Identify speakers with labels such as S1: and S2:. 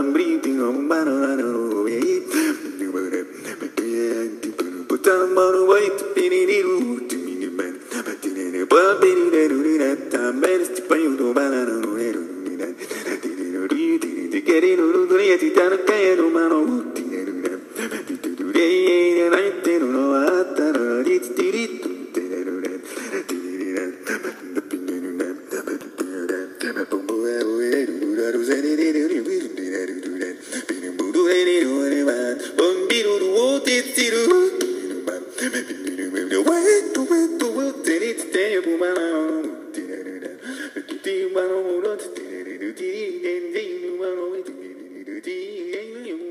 S1: I'm breathing on man 時間の影の間の持ってやるな永遠じゃないっていうのはあったらリツティリッとってやるなティリリラタバタピネルナタバタピネルナタバポンポアウエルルラルゼリリリリリリラルルラピネブルエリオレワボンビルルウォーティティルピネルマンタバピネルメルウェットウェットウェットリツテヨブマナオティネルナティマノウロティネルティリリリリリマノウティネル地英勇。